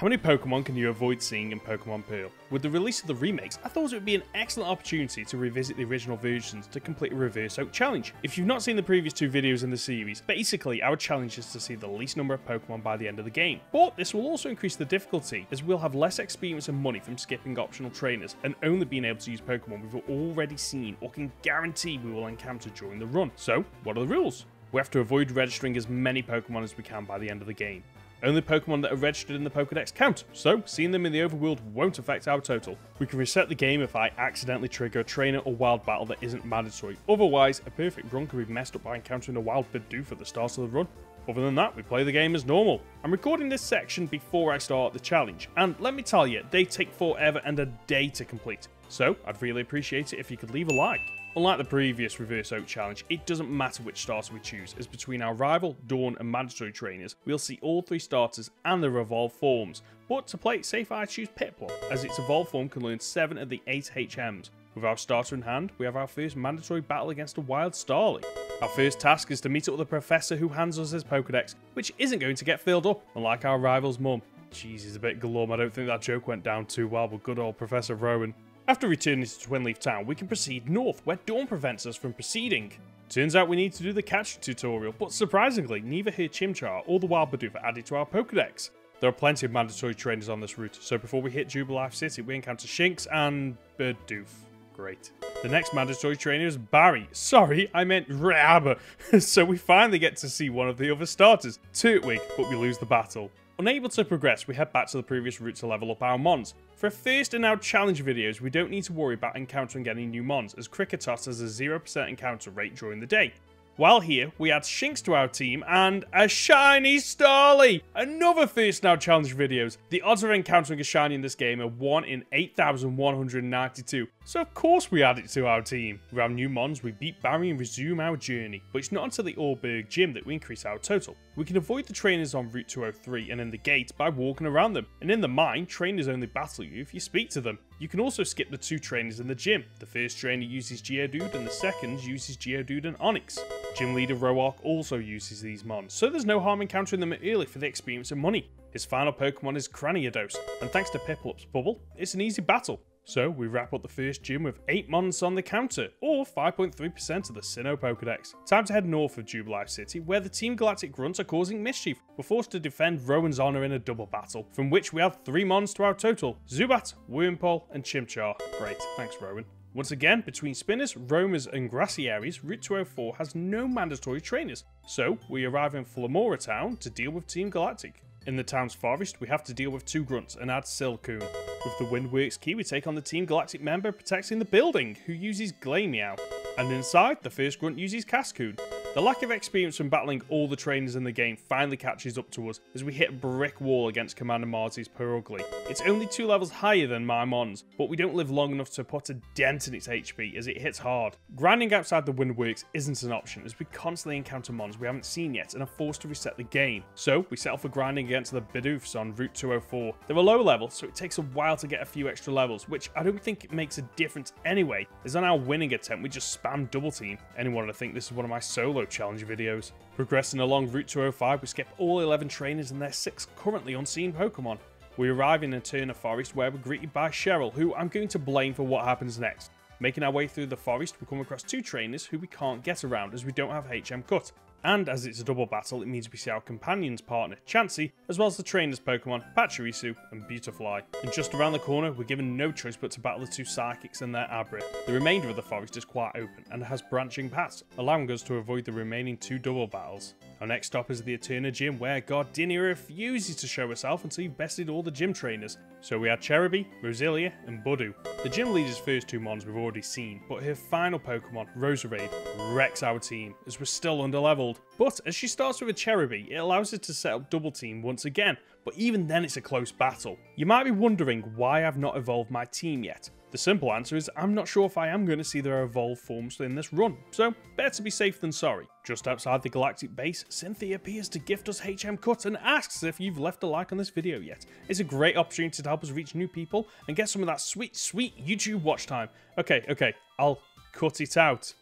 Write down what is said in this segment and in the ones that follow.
How many Pokemon can you avoid seeing in Pokemon Pearl? With the release of the remakes, I thought it would be an excellent opportunity to revisit the original versions to complete a Reverse Oak challenge. If you've not seen the previous two videos in the series, basically our challenge is to see the least number of Pokemon by the end of the game. But this will also increase the difficulty, as we'll have less experience and money from skipping optional trainers, and only being able to use Pokemon we've already seen or can guarantee we will encounter during the run. So, what are the rules? We have to avoid registering as many Pokemon as we can by the end of the game. Only Pokemon that are registered in the Pokedex count, so seeing them in the overworld won't affect our total. We can reset the game if I accidentally trigger a trainer or wild battle that isn't mandatory, otherwise a perfect run could be messed up by encountering a wild Bidoof at the start of the run. Other than that, we play the game as normal. I'm recording this section before I start the challenge, and let me tell you, they take forever and a day to complete, so I'd really appreciate it if you could leave a like. Unlike the previous Reverse Oak challenge, it doesn't matter which starter we choose, as between our rival, Dawn and mandatory trainers, we'll see all three starters and their evolved forms. But to play it safe, I choose Piplup, as its evolved form can learn 7 of the 8 HMs. With our starter in hand, we have our first mandatory battle against a wild Starly. Our first task is to meet up with the professor who hands us his Pokedex, which isn't going to get filled up, unlike our rival's mum. Jeez, he's a bit glum, I don't think that joke went down too well with good old Professor Rowan. After returning to Twinleaf Town, we can proceed north, where Dawn prevents us from proceeding. Turns out we need to do the catch tutorial, but surprisingly, neither her Chimchar or the Wild Bidoof are added to our Pokedex. There are plenty of mandatory trainers on this route, so before we hit Jubilife City, we encounter Shinx and Bidoof. Great. The next mandatory trainer is Barry. Sorry, I meant Rab. so we finally get to see one of the other starters, Turtwig, but we lose the battle. Unable to progress, we head back to the previous route to level up our Mons. For a first in our challenge videos, we don't need to worry about encountering any new Mons, as Kricketot has a 0% encounter rate during the day. While here, we add Shinx to our team and a shiny Starly! Another first now challenge videos. The odds of encountering a shiny in this game are 1 in 8,192, so of course we add it to our team. With our new mons, we beat Barry and resume our journey, but it's not until the Oreburgh gym that we increase our total. We can avoid the trainers on Route 203 and in the gate by walking around them, and in the mine, trainers only battle you if you speak to them. You can also skip the two trainers in the gym. The first trainer uses Geodude and the second uses Geodude and Onix. Gym leader Roark also uses these mons, so there's no harm encountering them early for the experience and money. His final Pokemon is Cranidos, and thanks to Piplup's bubble, it's an easy battle. So we wrap up the first gym with 8 mons on the counter, or 5.3% of the Sinnoh Pokedex. Time to head north of Jubilife City, where the Team Galactic Grunts are causing mischief. We're forced to defend Rowan's honour in a double battle, from which we have 3 mons to our total. Zubat, Wurmple, and Chimchar. Great, thanks Rowan. Once again, between Spinners, Roamers, and Graciaries, Route 204 has no mandatory trainers, so we arrive in Floaroma Town to deal with Team Galactic. In the town's forest, we have to deal with two grunts and add Silcoon. With the Windworks key, we take on the Team Galactic member protecting the building, who uses Glameow. And inside, the first grunt uses Cascoon. The lack of experience from battling all the trainers in the game finally catches up to us as we hit a brick wall against Commander Marty's Purugly. It's only two levels higher than my Mons, but we don't live long enough to put a dent in its HP as it hits hard. Grinding outside the Windworks isn't an option as we constantly encounter Mons we haven't seen yet and are forced to reset the game. So we settle for grinding against the Bidoofs on Route 204. They're a low level, so it takes a while to get a few extra levels, which I don't think makes a difference anyway, as on our winning attempt we just spam double team. Anyone would think this is one of my solo challenge videos. Progressing along Route 205, we skip all 11 trainers and their 6 currently unseen Pokemon. We arrive in Eterna Forest where we're greeted by Cheryl, who I'm going to blame for what happens next. Making our way through the forest, we come across two trainers who we can't get around as we don't have HM Cut. And as it's a double battle, it means we see our companion's partner, Chansey, as well as the trainer's Pokemon, Pachirisu and Beautifly. And just around the corner, we're given no choice but to battle the two Psychics and their Abra. The remainder of the forest is quite open and has branching paths, allowing us to avoid the remaining two double battles. Our next stop is the Eterna Gym, where Gardenia refuses to show herself until you've bested all the gym trainers. So we had Cherubi, Roselia, and Budew. The gym leader's first two mons we've already seen, but her final Pokemon, Roserade, wrecks our team, as we're still underleveled. But as she starts with a Cherubi, it allows her to set up double team once again, but even then it's a close battle. You might be wondering why I've not evolved my team yet. The simple answer is I'm not sure if I am going to see their evolved forms in this run, so better to be safe than sorry. Just outside the galactic base, Cynthia appears to gift us HM Cut and asks if you've left a like on this video yet. It's a great opportunity to help us reach new people and get some of that sweet, sweet YouTube watch time. Okay, okay, I'll cut it out.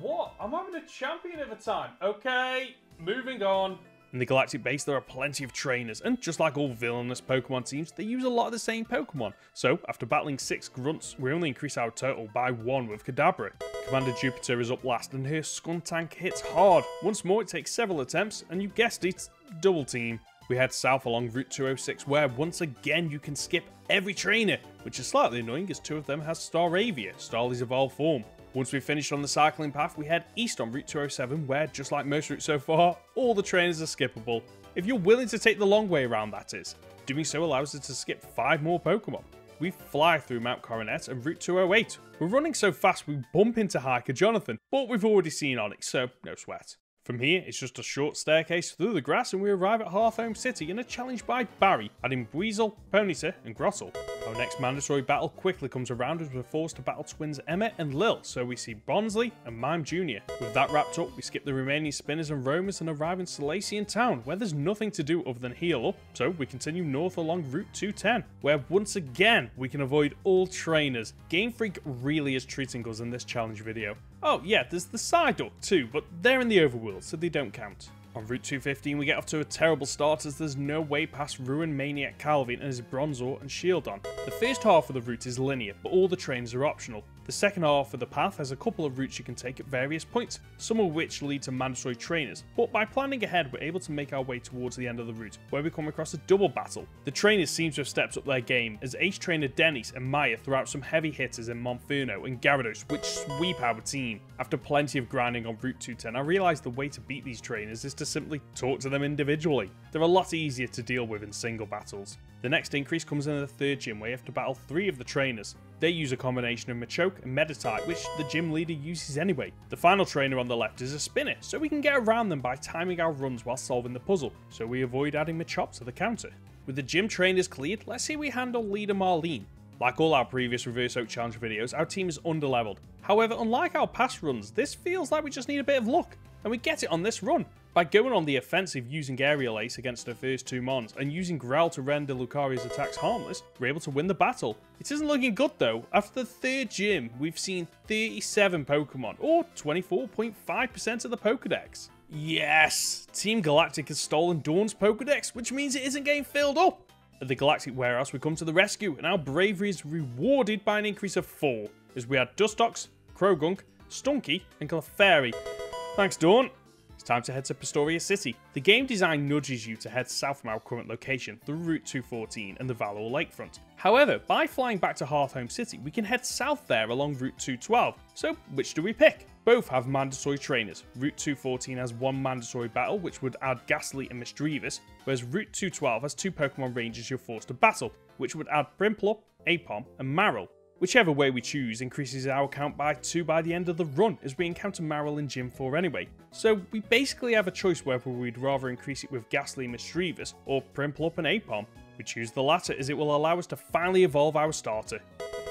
What? I'm having a champion of a time. Okay, moving on. In the Galactic base, there are plenty of trainers, and just like all villainous Pokemon teams, they use a lot of the same Pokemon. So, after battling 6 Grunts, we only increase our total by 1 with Kadabra. Commander Jupiter is up last, and her Skuntank hits hard. Once more, it takes several attempts, and you guessed it, double team. We head south along Route 206 where once again you can skip every trainer, which is slightly annoying as two of them has Staravia, Starly's evolved form. Once we've finished on the cycling path, we head east on Route 207 where, just like most routes so far, all the trainers are skippable. If you're willing to take the long way around that is. Doing so allows us to skip 5 more Pokemon. We fly through Mount Coronet and Route 208. We're running so fast we bump into Hiker Jonathan, but we've already seen Onix, so no sweat. From here, it's just a short staircase through the grass and we arrive at Hearthome City in a challenge by Barry, adding Buizel, Ponyta and Grotle. Our next mandatory battle quickly comes around as we're forced to battle twins Emmett and Lil, so we see Bonsly and Mime Jr. With that wrapped up, we skip the remaining spinners and roamers and arrive in Solaceon Town, where there's nothing to do other than heal up, so we continue north along Route 210, where once again we can avoid all trainers. Game Freak really is treating us in this challenge video. Oh yeah, there's the Psyduck too, but they're in the overworld, so they don't count. On Route 215 we get off to a terrible start as there's no way past Ruin Maniac Calvin and his Bronzor and Shieldon. The first half of the route is linear, but all the trains are optional. The second half of the path has a couple of routes you can take at various points, some of which lead to mandatory trainers, but by planning ahead we're able to make our way towards the end of the route, where we come across a double battle. The trainers seem to have stepped up their game, as Ace Trainer Dennis and Maya throw out some heavy hitters in Monferno and Gyarados, which sweep our team. After plenty of grinding on Route 210, I realised the way to beat these trainers is to simply talk to them individually. They're a lot easier to deal with in single battles. The next increase comes in the third gym where you have to battle three of the trainers. They use a combination of Machoke and Meditite, which the gym leader uses anyway. The final trainer on the left is a spinner, so we can get around them by timing our runs while solving the puzzle, so we avoid adding Machop to the counter. With the gym trainers cleared, let's see we handle leader Marlene. Like all our previous Reverse Oak Challenge videos, our team is underleveled. However, unlike our past runs, this feels like we just need a bit of luck, and we get it on this run. By going on the offensive using Aerial Ace against her first two Mons and using Growl to render Lucario's attacks harmless, we're able to win the battle. It isn't looking good though. After the third gym, we've seen 37 Pokemon, or 24.5% of the Pokedex. Yes! Team Galactic has stolen Dawn's Pokedex, which means it isn't getting filled up. At the Galactic Warehouse, we come to the rescue, and our bravery is rewarded by an increase of 4, as we add Dustox, Croagunk, Stunky, and Clefairy. Thanks, Dawn time to head to Pastoria City. The game design nudges you to head south from our current location through Route 214 and the Valor Lakefront. However, by flying back to Hearthome City, we can head south there along Route 212. So, which do we pick? Both have mandatory trainers. Route 214 has one mandatory battle, which would add Gastly and Misdreavus, whereas Route 212 has two Pokemon Rangers you're forced to battle, which would add Prinplup, Aipom, and Marill. Whichever way we choose increases our count by 2 by the end of the run, as we encounter Marill in Gym 4 anyway. So we basically have a choice whether we'd rather increase it with Gastly Misdreavus or Prinplup and Aipom. We choose the latter as it will allow us to finally evolve our starter.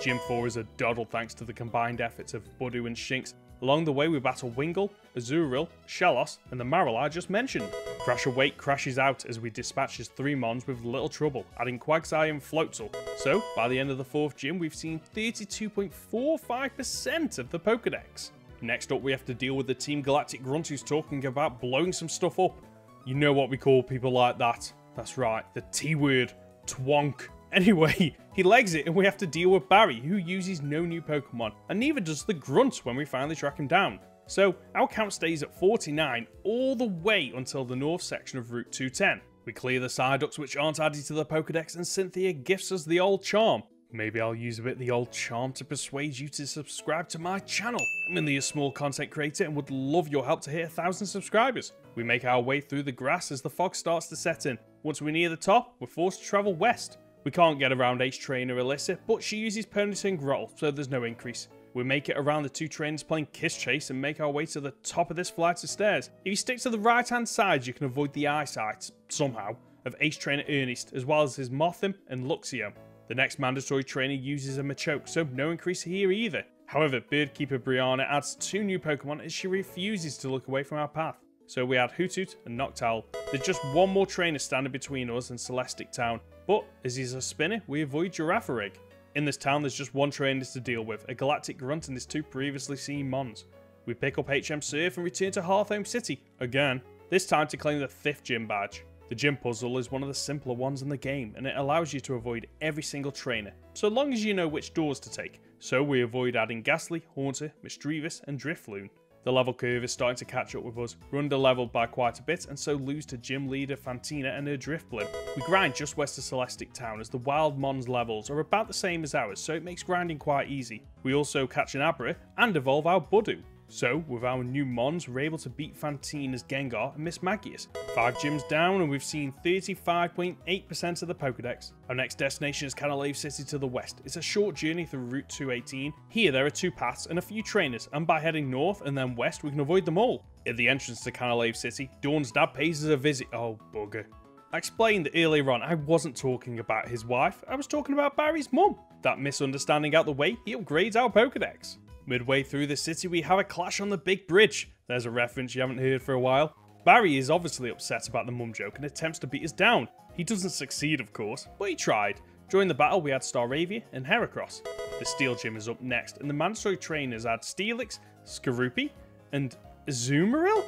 Gym 4 is a doddle thanks to the combined efforts of Budew and Shinx, Along the way we battle Wingull, Azurill, Shellos, and the Marill I just mentioned. Crasher Wake crashes out as we dispatch his three Mons with little trouble, adding Quagsire and Floatzel. So, by the end of the fourth gym, we've seen 32.45% of the Pokedex. Next up, we have to deal with the Team Galactic Grunt who's talking about blowing some stuff up. You know what we call people like that. That's right, the T-word, twonk. Anyway, he legs it and we have to deal with Barry, who uses no new Pokemon, and neither does the Grunt when we finally track him down. So our count stays at 49 all the way until the north section of Route 210. We clear the Psyducks which aren't added to the Pokedex and Cynthia gifts us the old charm. Maybe I'll use a bit of the old charm to persuade you to subscribe to my channel. I'm only a small content creator and would love your help to hit a thousand subscribers. We make our way through the grass as the fog starts to set in. Once we're near the top, we're forced to travel west. We can't get around Ace Trainer Alyssa, but she uses Ponyta and Growl, so there's no increase. We make it around the two trains playing Kiss Chase and make our way to the top of this flight of stairs. If you stick to the right hand side, you can avoid the eyesight, somehow, of Ace Trainer Ernest, as well as his Mothim and Luxio. The next mandatory trainer uses a Machoke, so no increase here either. However, Birdkeeper Brianna adds two new Pokemon as she refuses to look away from our path. So we add Hoothoot and Noctowl. There's just one more trainer standing between us and Celestic Town, but as he's a spinner, we avoid Girafarig. In this town, there's just one trainer to deal with, a Galactic Grunt and his two previously seen Mons. We pick up HM Surf and return to Hearthome City, again. this time to claim the 5th gym badge. The gym puzzle is one of the simpler ones in the game, and it allows you to avoid every single trainer, so long as you know which doors to take. So we avoid adding Gastly, Haunter, Misdreavus, and Drifloon. The level curve is starting to catch up with us. We're under-leveled by quite a bit and so lose to gym leader Fantina and her Drifblim. We grind just west of Celestic Town as the Wild Mons levels are about the same as ours so it makes grinding quite easy. We also catch an Abra and evolve our Budew. So, with our new Mons, we're able to beat Fantina's Gengar and Mismagius. Five gyms down, and we've seen 35.8% of the Pokedex. Our next destination is Canalave City to the west. It's a short journey through Route 218. Here, there are two paths and a few trainers, and by heading north and then west, we can avoid them all. At the entrance to Canalave City, Dawn's dad pays us a visit. Oh, bugger. I explained that earlier on I wasn't talking about his wife, I was talking about Barry's mum. That misunderstanding out the way, he upgrades our Pokedex. Midway through the city, we have a clash on the big bridge. There's a reference you haven't heard for a while. Barry is obviously upset about the mum joke and attempts to beat us down. He doesn't succeed, of course, but he tried. During the battle, we had Staravia and Heracross. The Steel Gym is up next, and the mandatory trainers add Steelix, Skorupi, and Azumarill?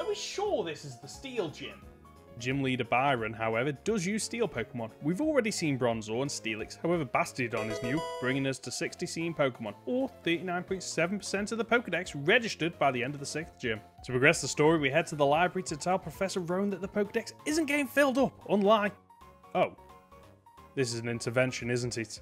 Are we sure this is the Steel Gym? Gym leader Byron, however, does use steel Pokemon. We've already seen Bronzor and Steelix, however Bastiodon is new, bringing us to 60 seen Pokemon, or 39.7% of the Pokedex registered by the end of the 6th gym. To progress the story, we head to the library to tell Professor Rowan that the Pokedex isn't getting filled up, unlike... Oh. This is an intervention, isn't it?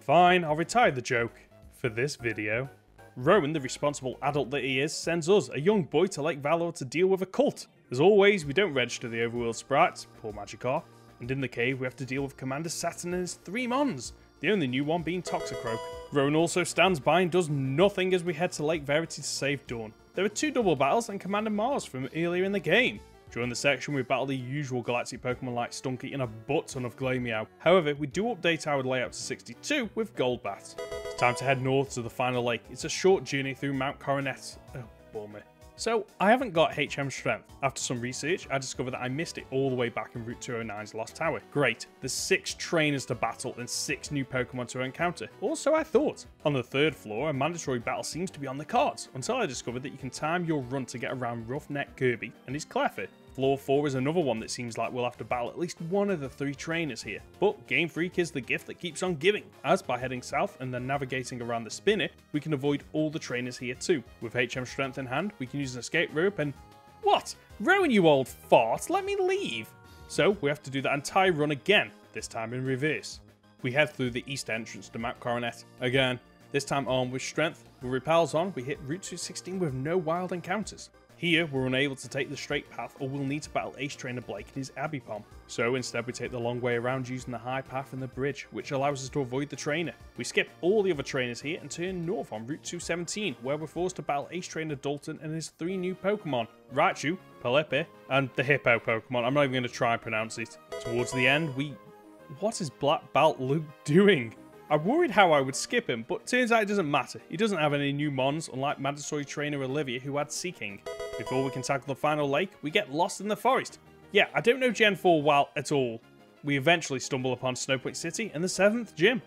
Fine, I'll retire the joke. For this video. Rowan, the responsible adult that he is, sends us, a young boy, to Lake Valor to deal with a cult. As always, we don't register the overworld sprites, poor Magikarp, and in the cave we have to deal with Commander Saturn and his three Mons, the only new one being Toxicroak. Rowan also stands by and does nothing as we head to Lake Verity to save Dawn. There are two double battles and Commander Mars from earlier in the game. During the section, we battle the usual galactic Pokemon like Stunky and a butt ton of Glameow. However, we do update our layout to 62 with Golbat. It's time to head north to the final lake. It's a short journey through Mount Coronet. Oh, bummer. So, I haven't got HM Strength. After some research, I discovered that I missed it all the way back in Route 209's Lost Tower. Great, there's six trainers to battle and six new Pokemon to encounter. Also, I thought. On the third floor, a mandatory battle seems to be on the cards, until I discovered that you can time your run to get around Roughneck Kirby and his Clefairy. Floor 4 is another one that seems like we'll have to battle at least one of the three trainers here. But Game Freak is the gift that keeps on giving, as by heading south and then navigating around the spinner, we can avoid all the trainers here too. With HM Strength in hand, we can use an escape rope and... What? Rowan, you old fart, let me leave! So we have to do that entire run again, this time in reverse. We head through the east entrance to Mount Coronet. Again, this time armed with strength. With repels on, we hit Route 216 with no wild encounters. Here, we're unable to take the straight path or we'll need to battle Ace Trainer Blake and his Ambipom. So instead we take the long way around using the high path and the bridge, which allows us to avoid the trainer. We skip all the other trainers here and turn north on Route 217, where we're forced to battle Ace Trainer Dalton and his three new Pokemon, Raichu, Pelipper, and the Hippo Pokemon. I'm not even going to try and pronounce it. Towards the end, we... What is Black Belt Luke doing? I worried how I would skip him, but turns out it doesn't matter. He doesn't have any new mons, unlike mandatory trainer Olivia who had Seaking. Before we can tackle the final lake, we get lost in the forest. Yeah, I don't know Gen 4 well at all. We eventually stumble upon Snowpoint City and the 7th gym.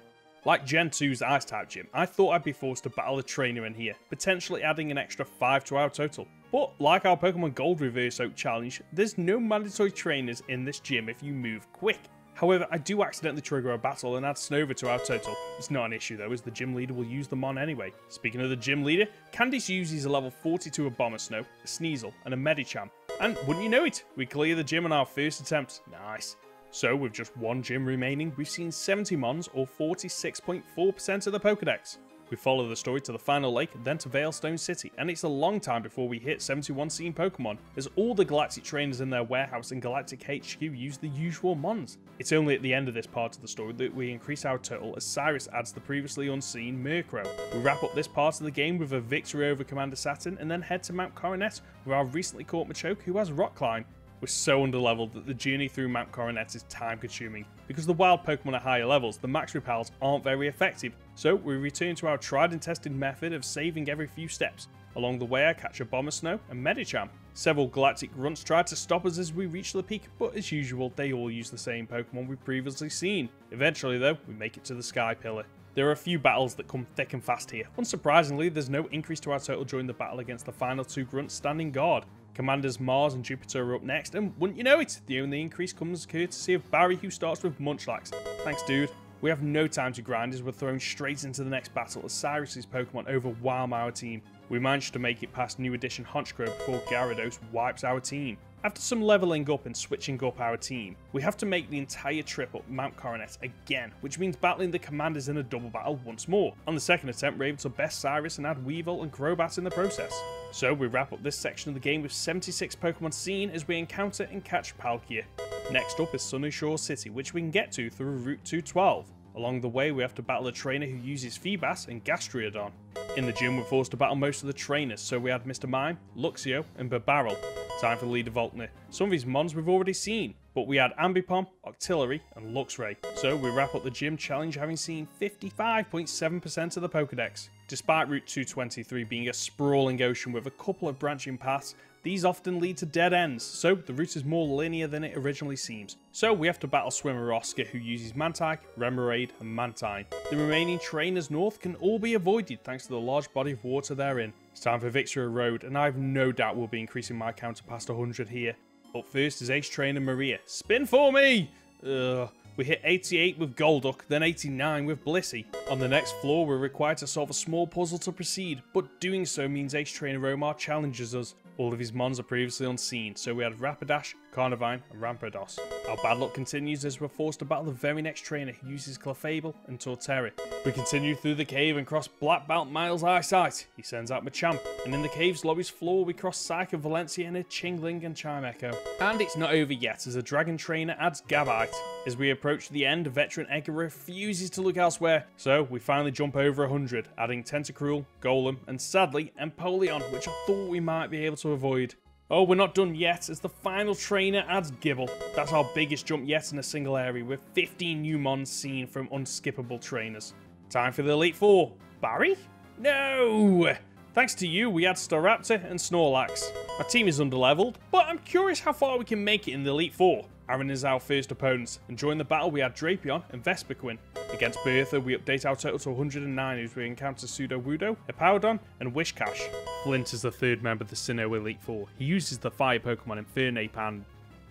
Like Gen 2's Ice type gym, I thought I'd be forced to battle a trainer in here, potentially adding an extra 5 to our total. But like our Pokemon Gold Reverse Oak challenge, there's no mandatory trainers in this gym if you move quick. However, I do accidentally trigger a battle and add Snover to our total. It's not an issue though, as the gym leader will use them on anyway. Speaking of the gym leader, Candice uses a level 42 Abomasnow, a Sneasel, and a Medicham. And wouldn't you know it, we clear the gym on our first attempt. Nice. So, with just one gym remaining, we've seen 70 Mons, or 46.4% of the Pokedex. We follow the story to the final lake, then to Veilstone City, and it's a long time before we hit 71 seen Pokemon, as all the Galactic trainers in their warehouse in Galactic HQ use the usual Mons. It's only at the end of this part of the story that we increase our total as Cyrus adds the previously unseen Murkrow. We wrap up this part of the game with a victory over Commander Saturn, and then head to Mount Coronet where our recently caught Machoke who has Rock Climb. We're so underleveled that the journey through Mount Coronet is time consuming. Because the wild Pokemon at higher levels, the max repels aren't very effective, so we return to our tried and tested method of saving every few steps. Along the way I catch Abomasnow and Medicham. Several galactic grunts try to stop us as we reach the peak, but as usual they all use the same Pokemon we've previously seen. Eventually though, we make it to the Sky Pillar. There are a few battles that come thick and fast here. Unsurprisingly, there's no increase to our total during the battle against the final two grunts standing guard. Commanders Mars and Jupiter are up next, and wouldn't you know it, the only increase comes courtesy of Barry who starts with Munchlax. Thanks dude. We have no time to grind as we're thrown straight into the next battle as Cyrus's Pokemon overwhelm our team. We manage to make it past new edition Honchkrow before Gyarados wipes our team. After some leveling up and switching up our team, we have to make the entire trip up Mount Coronet again, which means battling the commanders in a double battle once more. On the second attempt, we're able to best Cyrus and add Weavile and Crobat in the process. So we wrap up this section of the game with 76 Pokemon seen as we encounter and catch Palkia. Next up is Sunyshore City, which we can get to through Route 212. Along the way, we have to battle a trainer who uses Feebas and Gastrodon. In the gym, we're forced to battle most of the trainers, so we had Mr. Mime, Luxio, and Bibarel. Time for Leader Volkner. Some of his mons we've already seen, but we had Ambipom, Octillery, and Luxray. So we wrap up the gym challenge having seen 55.7% of the Pokedex. Despite Route 223 being a sprawling ocean with a couple of branching paths, these often lead to dead ends, so the route is more linear than it originally seems. So we have to battle swimmer Oscar who uses Mantyke, Remoraid and Mantine. The remaining trainers north can all be avoided thanks to the large body of water they're in. It's time for Victory Road and I have no doubt we'll be increasing my counter past 100 here. Up first is Ace Trainer Maria. Spin for me! Ugh. We hit 88 with Golduck, then 89 with Blissey. On the next floor, we're required to solve a small puzzle to proceed, but doing so means Ace Trainer Omar challenges us. All of his mons are previously unseen, so we had Rapidash, Carnivine, and Rampardos. Our bad luck continues as we're forced to battle the very next trainer who uses Clefable and Torterra. We continue through the cave and cross Black Belt Miles' eyesight. He sends out Machamp, and in the cave's lobby's floor we cross Psycho Valencia and a Chingling and Chimecho. And it's not over yet as a Dragon Trainer adds Gabite. As we approach the end, veteran Edgar refuses to look elsewhere, so we finally jump over 100, adding Tentacruel, Golem, and sadly, Empoleon, which I thought we might be able to avoid. Oh, we're not done yet, as the final trainer adds Gible. That's our biggest jump yet in a single area, with 15 new mons seen from unskippable trainers. Time for the Elite Four. Barry? No! Thanks to you, we had Staraptor and Snorlax. Our team is underleveled, but I'm curious how far we can make it in the Elite Four. Aaron is our first opponent, and during the battle we had Drapion and Vespiquen. Against Bertha, we update our total to 109 as we encounter Sudowoodo, Hippowdon, and Wishcash. Flint is the third member of the Sinnoh Elite Four. He uses the fire Pokemon Infernape and...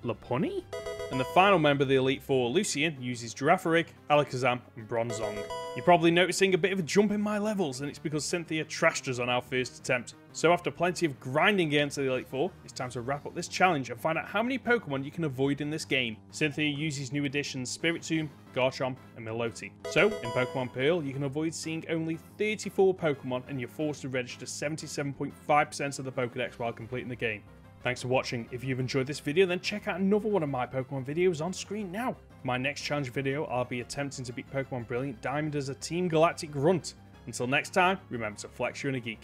Lopunny? And the final member of the Elite Four, Lucian, uses Girafarig, Alakazam, and Bronzong. You're probably noticing a bit of a jump in my levels, and it's because Cynthia trashed us on our first attempt. So after plenty of grinding against the Elite Four, it's time to wrap up this challenge and find out how many Pokemon you can avoid in this game. Cynthia uses new additions Spiritomb, Garchomp, and Milotic. So, in Pokemon Pearl, you can avoid seeing only 34 Pokemon and you're forced to register 77.5% of the Pokedex while completing the game. Thanks for watching. If you've enjoyed this video, then check out another one of my Pokemon videos on screen now. For my next challenge video, I'll be attempting to beat Pokemon Brilliant Diamond as a Team Galactic Grunt. Until next time, remember to flex your inner geek.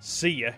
See ya!